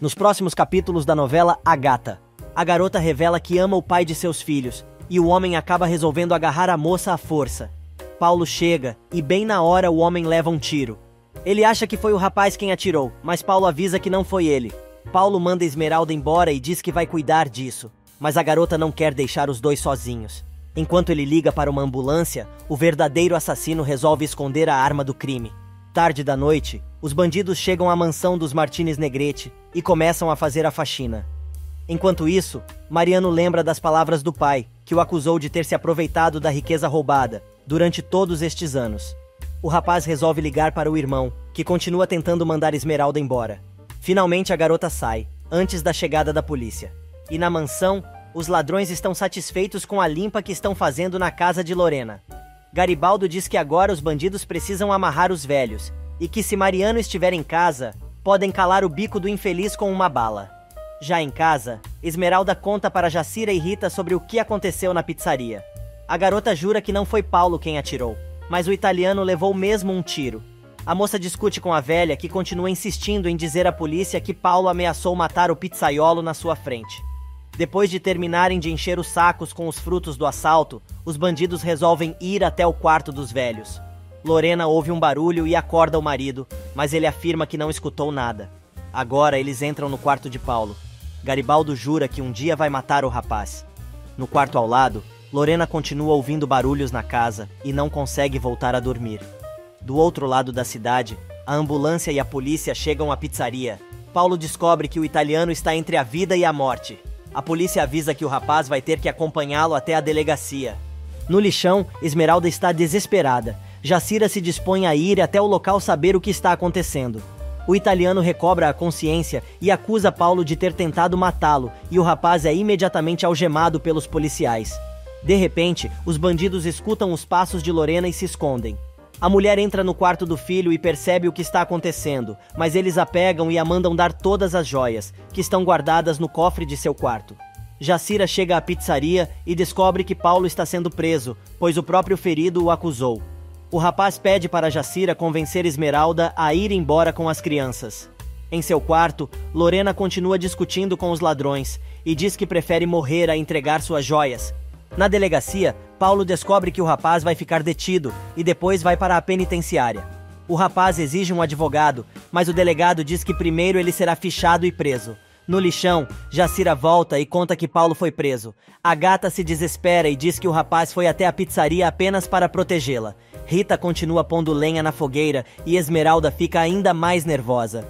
Nos próximos capítulos da novela A Gata, a garota revela que ama o pai de seus filhos e o homem acaba resolvendo agarrar a moça à força. Paulo chega e, bem na hora, o homem leva um tiro. Ele acha que foi o rapaz quem atirou, mas Paulo avisa que não foi ele. Paulo manda Esmeralda embora e diz que vai cuidar disso, mas a garota não quer deixar os dois sozinhos. Enquanto ele liga para uma ambulância, o verdadeiro assassino resolve esconder a arma do crime. Tarde da noite, os bandidos chegam à mansão dos Martinez Negrete e começam a fazer a faxina. Enquanto isso, Mariano lembra das palavras do pai, que o acusou de ter se aproveitado da riqueza roubada durante todos estes anos. O rapaz resolve ligar para o irmão, que continua tentando mandar Esmeralda embora. Finalmente a garota sai, antes da chegada da polícia. E na mansão, os ladrões estão satisfeitos com a limpa que estão fazendo na casa de Lorena. Garibaldo diz que agora os bandidos precisam amarrar os velhos e que se Mariano estiver em casa, podem calar o bico do infeliz com uma bala. Já em casa, Esmeralda conta para Jacira e Rita sobre o que aconteceu na pizzaria. A garota jura que não foi Paulo quem atirou, mas o italiano levou mesmo um tiro. A moça discute com a velha, que continua insistindo em dizer à polícia que Paulo ameaçou matar o pizzaiolo na sua frente. Depois de terminarem de encher os sacos com os frutos do assalto, os bandidos resolvem ir até o quarto dos velhos. Lorena ouve um barulho e acorda o marido, mas ele afirma que não escutou nada. Agora eles entram no quarto de Paulo. Garibaldo jura que um dia vai matar o rapaz. No quarto ao lado, Lorena continua ouvindo barulhos na casa e não consegue voltar a dormir. Do outro lado da cidade, a ambulância e a polícia chegam à pizzaria. Paulo descobre que o italiano está entre a vida e a morte. A polícia avisa que o rapaz vai ter que acompanhá-lo até a delegacia. No lixão, Esmeralda está desesperada. Jacira se dispõe a ir até o local saber o que está acontecendo. O italiano recobra a consciência e acusa Paulo de ter tentado matá-lo, e o rapaz é imediatamente algemado pelos policiais. De repente, os bandidos escutam os passos de Lorena e se escondem. A mulher entra no quarto do filho e percebe o que está acontecendo, mas eles a pegam e a mandam dar todas as joias, que estão guardadas no cofre de seu quarto. Jacira chega à pizzaria e descobre que Paulo está sendo preso, pois o próprio ferido o acusou. O rapaz pede para Jacira convencer Esmeralda a ir embora com as crianças. Em seu quarto, Lorena continua discutindo com os ladrões e diz que prefere morrer a entregar suas joias, na delegacia, Paulo descobre que o rapaz vai ficar detido e depois vai para a penitenciária. O rapaz exige um advogado, mas o delegado diz que primeiro ele será fichado e preso. No lixão, Jacira volta e conta que Paulo foi preso. A gata se desespera e diz que o rapaz foi até a pizzaria apenas para protegê-la. Rita continua pondo lenha na fogueira e Esmeralda fica ainda mais nervosa.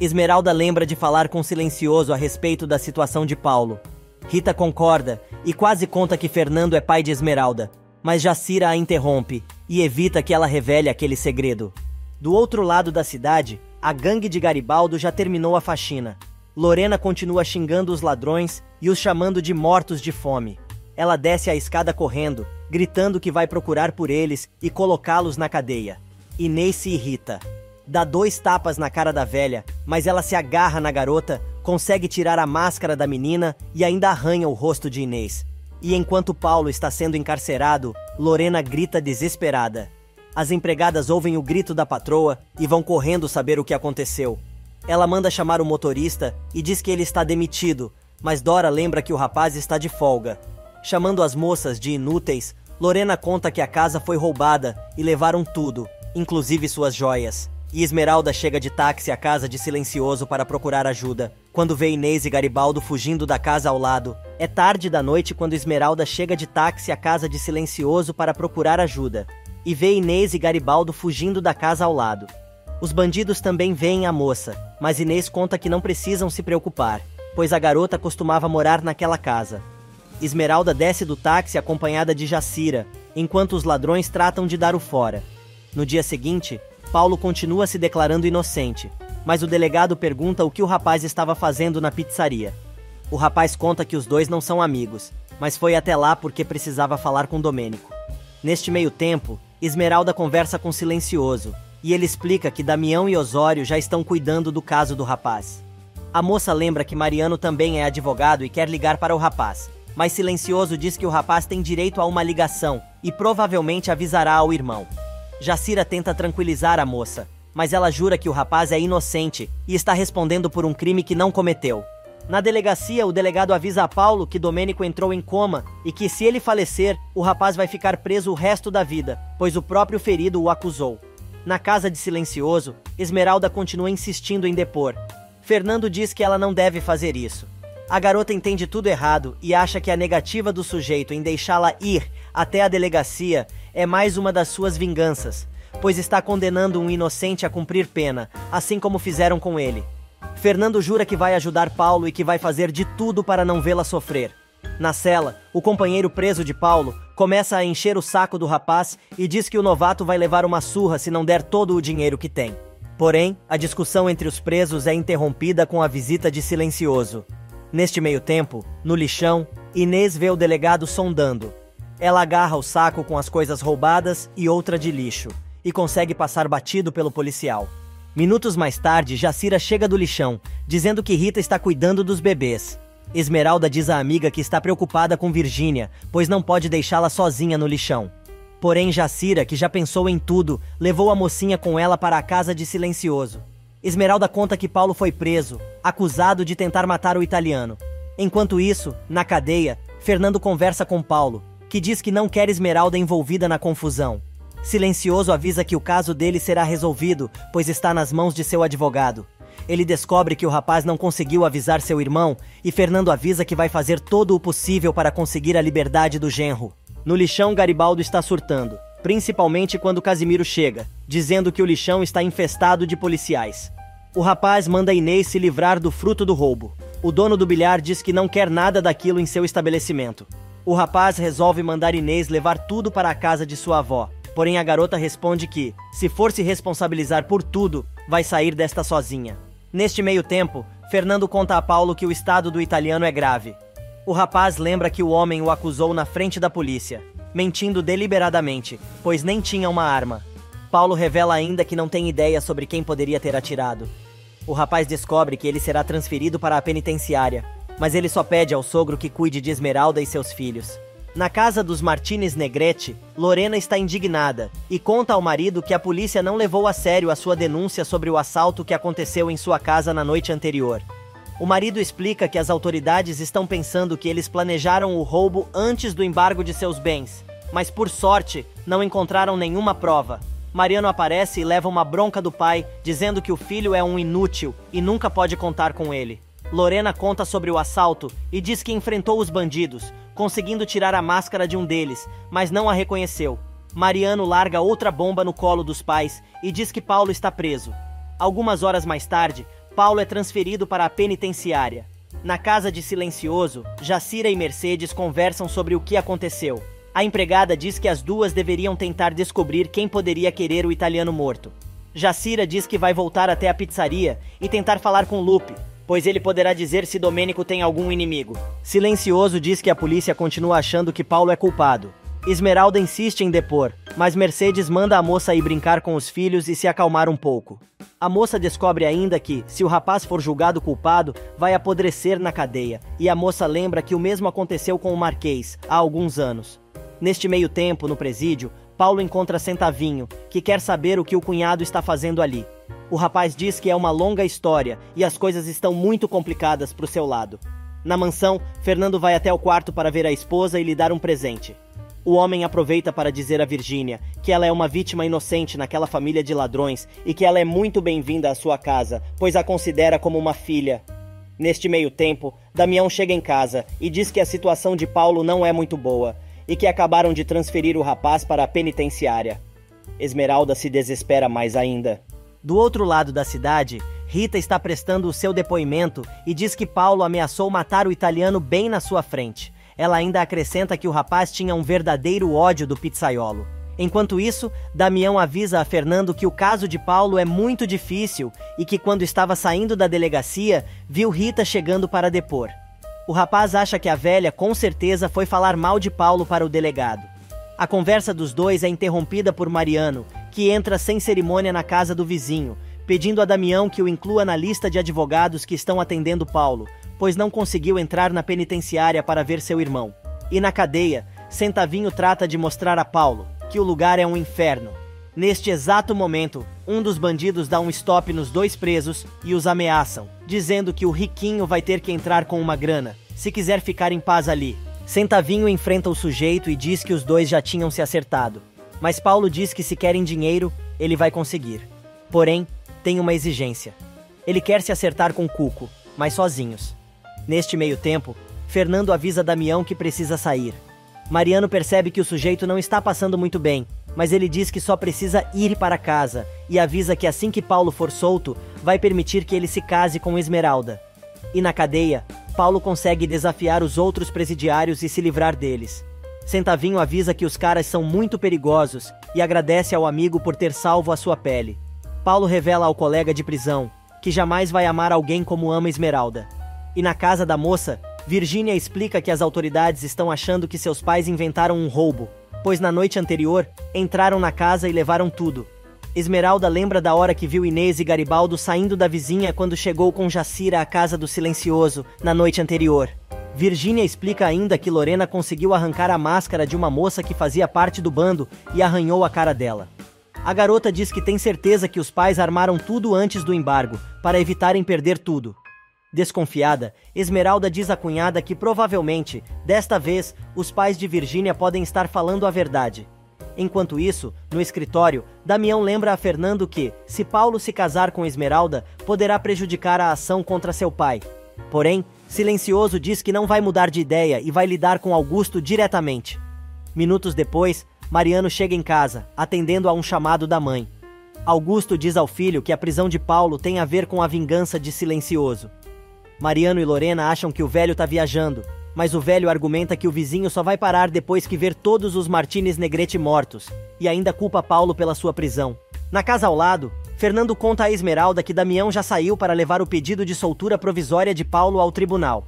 Esmeralda lembra de falar com Silencioso a respeito da situação de Paulo. Rita concorda e quase conta que Fernando é pai de Esmeralda, mas Jacira a interrompe e evita que ela revele aquele segredo. Do outro lado da cidade, a gangue de Garibaldo já terminou a faxina. Lorena continua xingando os ladrões e os chamando de mortos de fome. Ela desce a escada correndo, gritando que vai procurar por eles e colocá-los na cadeia. Inês se irrita. Dá dois tapas na cara da velha, mas ela se agarra na garota consegue tirar a máscara da menina e ainda arranha o rosto de Inês. E enquanto Paulo está sendo encarcerado, Lorena grita desesperada. As empregadas ouvem o grito da patroa e vão correndo saber o que aconteceu. Ela manda chamar o motorista e diz que ele está demitido, mas Dora lembra que o rapaz está de folga. Chamando as moças de inúteis, Lorena conta que a casa foi roubada e levaram tudo, inclusive suas joias. E Esmeralda chega de táxi à casa de Silencioso para procurar ajuda, quando vê Inês e Garibaldo fugindo da casa ao lado. É tarde da noite quando Esmeralda chega de táxi à casa de Silencioso para procurar ajuda, e vê Inês e Garibaldo fugindo da casa ao lado. Os bandidos também veem a moça, mas Inês conta que não precisam se preocupar, pois a garota costumava morar naquela casa. Esmeralda desce do táxi acompanhada de Jacira, enquanto os ladrões tratam de dar o fora. No dia seguinte, Paulo continua se declarando inocente, mas o delegado pergunta o que o rapaz estava fazendo na pizzaria. O rapaz conta que os dois não são amigos, mas foi até lá porque precisava falar com Domênico. Neste meio tempo, Esmeralda conversa com Silencioso, e ele explica que Damião e Osório já estão cuidando do caso do rapaz. A moça lembra que Mariano também é advogado e quer ligar para o rapaz, mas Silencioso diz que o rapaz tem direito a uma ligação e provavelmente avisará ao irmão. Jacira tenta tranquilizar a moça, mas ela jura que o rapaz é inocente e está respondendo por um crime que não cometeu. Na delegacia, o delegado avisa a Paulo que Domênico entrou em coma e que, se ele falecer, o rapaz vai ficar preso o resto da vida, pois o próprio ferido o acusou. Na casa de Silencioso, Esmeralda continua insistindo em depor. Fernando diz que ela não deve fazer isso. A garota entende tudo errado e acha que a negativa do sujeito em deixá-la ir até a delegacia é mais uma das suas vinganças, pois está condenando um inocente a cumprir pena, assim como fizeram com ele. Fernando jura que vai ajudar Paulo e que vai fazer de tudo para não vê-la sofrer. Na cela, o companheiro preso de Paulo começa a encher o saco do rapaz e diz que o novato vai levar uma surra se não der todo o dinheiro que tem. Porém, a discussão entre os presos é interrompida com a visita de Silencioso. Neste meio tempo, no lixão, Inês vê o delegado sondando. Ela agarra o saco com as coisas roubadas e outra de lixo, e consegue passar batido pelo policial. Minutos mais tarde, Jacira chega do lixão, dizendo que Rita está cuidando dos bebês. Esmeralda diz à amiga que está preocupada com Virgínia, pois não pode deixá-la sozinha no lixão. Porém, Jacira, que já pensou em tudo, levou a mocinha com ela para a casa de Silencioso. Esmeralda conta que Paulo foi preso, acusado de tentar matar o italiano. Enquanto isso, na cadeia, Fernando conversa com Paulo, que diz que não quer Esmeralda envolvida na confusão. Silencioso avisa que o caso dele será resolvido, pois está nas mãos de seu advogado. Ele descobre que o rapaz não conseguiu avisar seu irmão e Fernando avisa que vai fazer todo o possível para conseguir a liberdade do genro. No lixão, Garibaldo está surtando, principalmente quando Casimiro chega, dizendo que o lixão está infestado de policiais. O rapaz manda Inês se livrar do fruto do roubo. O dono do bilhar diz que não quer nada daquilo em seu estabelecimento. O rapaz resolve mandar Inês levar tudo para a casa de sua avó, Porém, a garota responde que, se for se responsabilizar por tudo, vai sair desta sozinha. Neste meio tempo, Fernando conta a Paulo que o estado do italiano é grave. O rapaz lembra que o homem o acusou na frente da polícia, mentindo deliberadamente, pois nem tinha uma arma. Paulo revela ainda que não tem ideia sobre quem poderia ter atirado. O rapaz descobre que ele será transferido para a penitenciária, mas ele só pede ao sogro que cuide de Esmeralda e seus filhos. Na casa dos Martinez Negrete, Lorena está indignada e conta ao marido que a polícia não levou a sério a sua denúncia sobre o assalto que aconteceu em sua casa na noite anterior. O marido explica que as autoridades estão pensando que eles planejaram o roubo antes do embargo de seus bens, mas por sorte não encontraram nenhuma prova. Mariano aparece e leva uma bronca do pai, dizendo que o filho é um inútil e nunca pode contar com ele. Lorena conta sobre o assalto e diz que enfrentou os bandidos, conseguindo tirar a máscara de um deles, mas não a reconheceu. Mariano larga outra bomba no colo dos pais e diz que Paulo está preso. Algumas horas mais tarde, Paulo é transferido para a penitenciária. Na casa de Silencioso, Jacira e Mercedes conversam sobre o que aconteceu. A empregada diz que as duas deveriam tentar descobrir quem poderia querer o italiano morto. Jacira diz que vai voltar até a pizzaria e tentar falar com Lupe, pois ele poderá dizer se Domênico tem algum inimigo. Silencioso diz que a polícia continua achando que Paulo é culpado. Esmeralda insiste em depor, mas Mercedes manda a moça ir brincar com os filhos e se acalmar um pouco. A moça descobre ainda que, se o rapaz for julgado culpado, vai apodrecer na cadeia, e a moça lembra que o mesmo aconteceu com o Marquês, há alguns anos. Neste meio tempo, no presídio, Paulo encontra Centavinho, que quer saber o que o cunhado está fazendo ali. O rapaz diz que é uma longa história e as coisas estão muito complicadas para o seu lado. Na mansão, Fernando vai até o quarto para ver a esposa e lhe dar um presente. O homem aproveita para dizer a Virgínia que ela é uma vítima inocente naquela família de ladrões e que ela é muito bem-vinda à sua casa, pois a considera como uma filha. Neste meio tempo, Damião chega em casa e diz que a situação de Paulo não é muito boa e que acabaram de transferir o rapaz para a penitenciária. Esmeralda se desespera mais ainda. Do outro lado da cidade, Rita está prestando o seu depoimento e diz que Paulo ameaçou matar o italiano bem na sua frente. Ela ainda acrescenta que o rapaz tinha um verdadeiro ódio do pizzaiolo. Enquanto isso, Damião avisa a Fernando que o caso de Paulo é muito difícil e que quando estava saindo da delegacia, viu Rita chegando para depor. O rapaz acha que a velha com certeza foi falar mal de Paulo para o delegado. A conversa dos dois é interrompida por Mariano, que entra sem cerimônia na casa do vizinho, pedindo a Damião que o inclua na lista de advogados que estão atendendo Paulo, pois não conseguiu entrar na penitenciária para ver seu irmão. E na cadeia, Centavinho trata de mostrar a Paulo que o lugar é um inferno. Neste exato momento, um dos bandidos dá um stop nos dois presos e os ameaçam, dizendo que o riquinho vai ter que entrar com uma grana, se quiser ficar em paz ali. Centavinho enfrenta o sujeito e diz que os dois já tinham se acertado. Mas Paulo diz que se querem dinheiro, ele vai conseguir. Porém, tem uma exigência. Ele quer se acertar com Cuco, mas sozinhos. Neste meio tempo, Fernando avisa Damião que precisa sair. Mariano percebe que o sujeito não está passando muito bem mas ele diz que só precisa ir para casa e avisa que assim que Paulo for solto, vai permitir que ele se case com Esmeralda. E na cadeia, Paulo consegue desafiar os outros presidiários e se livrar deles. Centavinho avisa que os caras são muito perigosos e agradece ao amigo por ter salvo a sua pele. Paulo revela ao colega de prisão que jamais vai amar alguém como ama Esmeralda. E na casa da moça, Virginia explica que as autoridades estão achando que seus pais inventaram um roubo pois na noite anterior entraram na casa e levaram tudo. Esmeralda lembra da hora que viu Inês e Garibaldo saindo da vizinha quando chegou com Jacira à casa do silencioso na noite anterior. Virginia explica ainda que Lorena conseguiu arrancar a máscara de uma moça que fazia parte do bando e arranhou a cara dela. A garota diz que tem certeza que os pais armaram tudo antes do embargo, para evitarem perder tudo. Desconfiada, Esmeralda diz à cunhada que provavelmente, desta vez, os pais de Virgínia podem estar falando a verdade. Enquanto isso, no escritório, Damião lembra a Fernando que, se Paulo se casar com Esmeralda, poderá prejudicar a ação contra seu pai. Porém, Silencioso diz que não vai mudar de ideia e vai lidar com Augusto diretamente. Minutos depois, Mariano chega em casa, atendendo a um chamado da mãe. Augusto diz ao filho que a prisão de Paulo tem a ver com a vingança de Silencioso. Mariano e Lorena acham que o velho tá viajando, mas o velho argumenta que o vizinho só vai parar depois que ver todos os Martinez Negrete mortos, e ainda culpa Paulo pela sua prisão. Na casa ao lado, Fernando conta a Esmeralda que Damião já saiu para levar o pedido de soltura provisória de Paulo ao tribunal.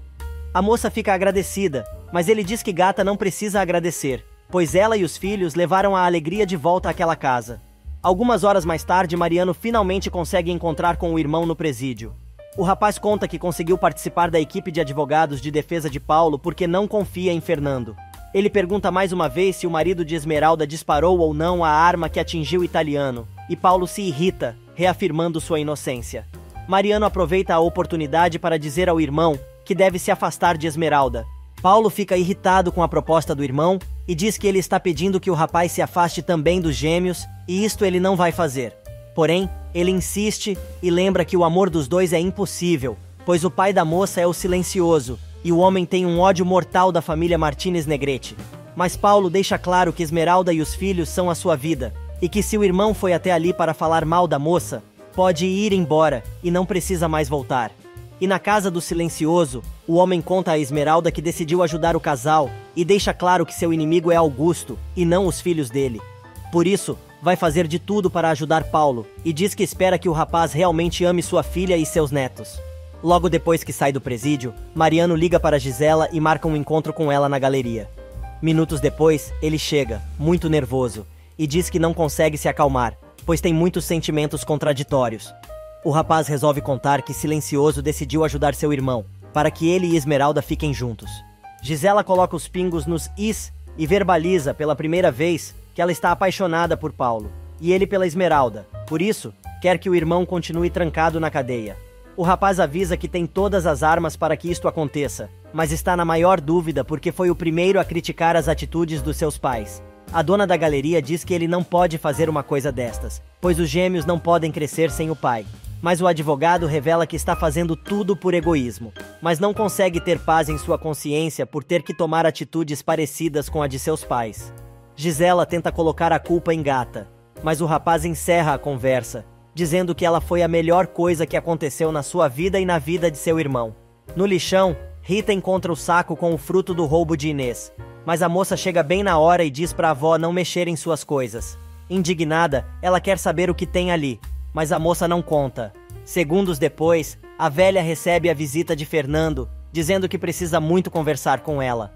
A moça fica agradecida, mas ele diz que Gata não precisa agradecer, pois ela e os filhos levaram a alegria de volta àquela casa. Algumas horas mais tarde, Mariano finalmente consegue encontrar com o irmão no presídio. O rapaz conta que conseguiu participar da equipe de advogados de defesa de Paulo porque não confia em Fernando. Ele pergunta mais uma vez se o marido de Esmeralda disparou ou não a arma que atingiu o italiano, e Paulo se irrita, reafirmando sua inocência. Mariano aproveita a oportunidade para dizer ao irmão que deve se afastar de Esmeralda. Paulo fica irritado com a proposta do irmão e diz que ele está pedindo que o rapaz se afaste também dos gêmeos, e isto ele não vai fazer. Porém, ele insiste e lembra que o amor dos dois é impossível, pois o pai da moça é o silencioso e o homem tem um ódio mortal da família Martinez Negrete. Mas Paulo deixa claro que Esmeralda e os filhos são a sua vida e que se o irmão foi até ali para falar mal da moça, pode ir embora e não precisa mais voltar. E na casa do silencioso, o homem conta a Esmeralda que decidiu ajudar o casal e deixa claro que seu inimigo é Augusto e não os filhos dele. Por isso, vai fazer de tudo para ajudar Paulo e diz que espera que o rapaz realmente ame sua filha e seus netos. Logo depois que sai do presídio, Mariano liga para Gisela e marca um encontro com ela na galeria. Minutos depois, ele chega, muito nervoso, e diz que não consegue se acalmar, pois tem muitos sentimentos contraditórios. O rapaz resolve contar que Silencioso decidiu ajudar seu irmão, para que ele e Esmeralda fiquem juntos. Gisela coloca os pingos nos is e verbaliza pela primeira vez que ela está apaixonada por Paulo e ele pela Esmeralda. Por isso, quer que o irmão continue trancado na cadeia. O rapaz avisa que tem todas as armas para que isto aconteça, mas está na maior dúvida porque foi o primeiro a criticar as atitudes dos seus pais. A dona da galeria diz que ele não pode fazer uma coisa destas, pois os gêmeos não podem crescer sem o pai. Mas o advogado revela que está fazendo tudo por egoísmo, mas não consegue ter paz em sua consciência por ter que tomar atitudes parecidas com a de seus pais. Gisela tenta colocar a culpa em Gata, mas o rapaz encerra a conversa, dizendo que ela foi a melhor coisa que aconteceu na sua vida e na vida de seu irmão. No lixão, Rita encontra o saco com o fruto do roubo de Inês, mas a moça chega bem na hora e diz para a avó não mexer em suas coisas. Indignada, ela quer saber o que tem ali, mas a moça não conta. Segundos depois, a velha recebe a visita de Fernando, dizendo que precisa muito conversar com ela.